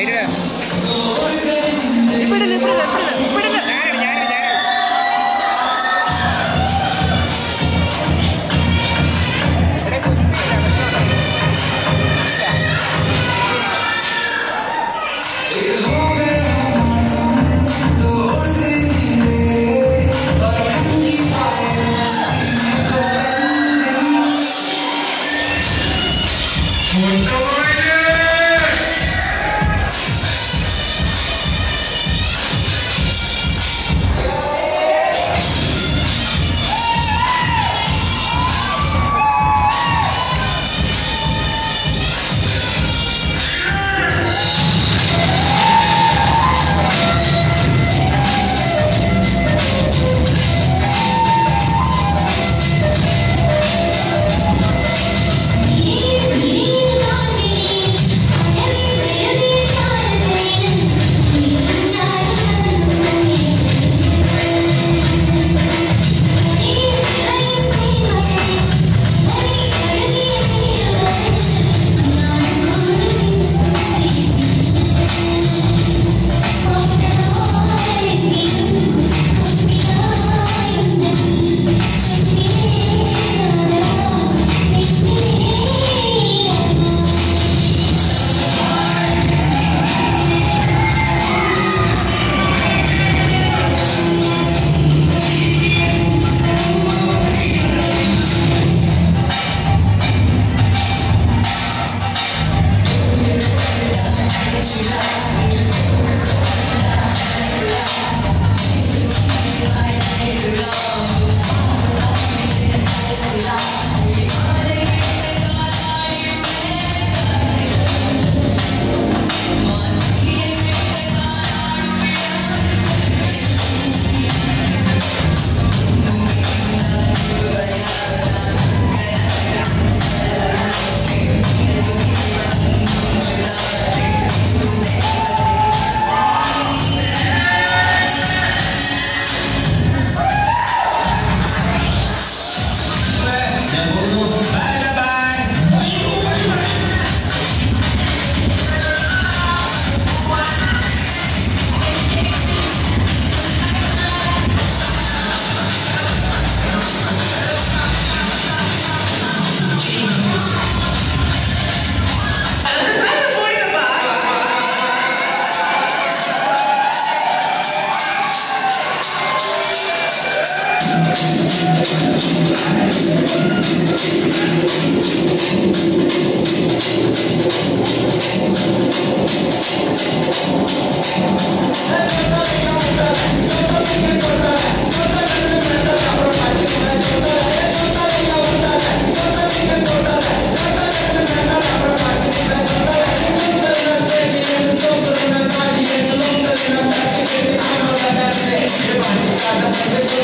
いる。Cada